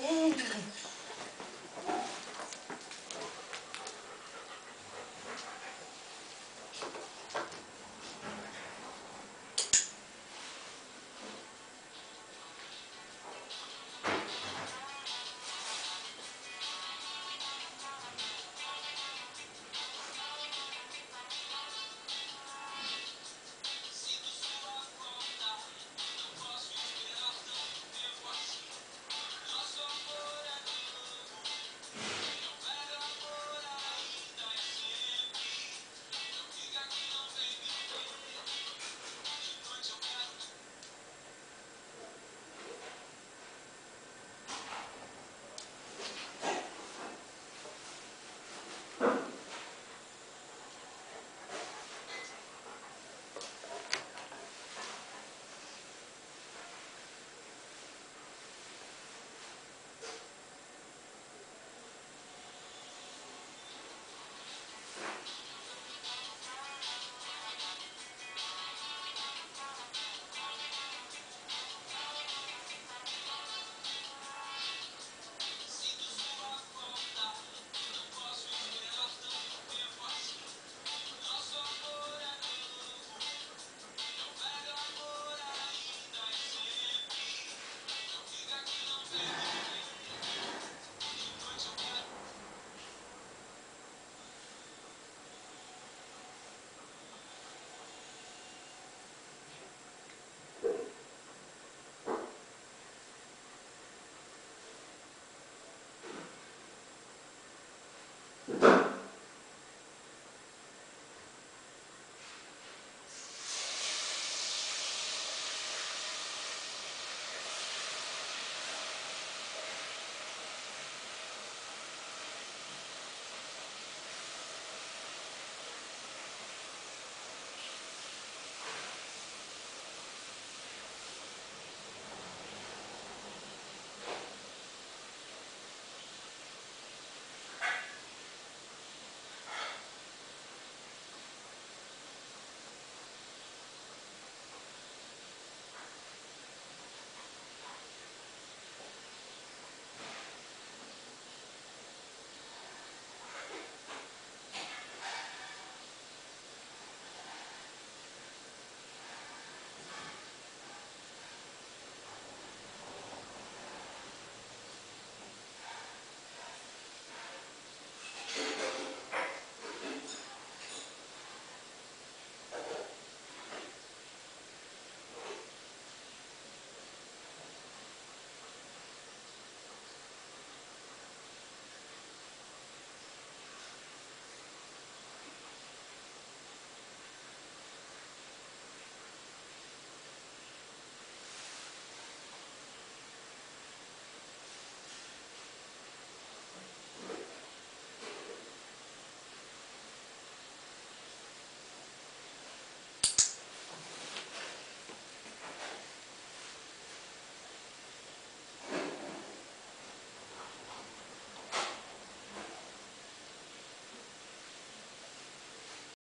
哎